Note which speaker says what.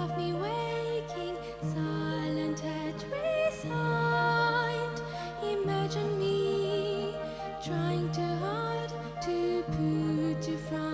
Speaker 1: of me waking, silent and resigned. Imagine me trying too hard to put you from.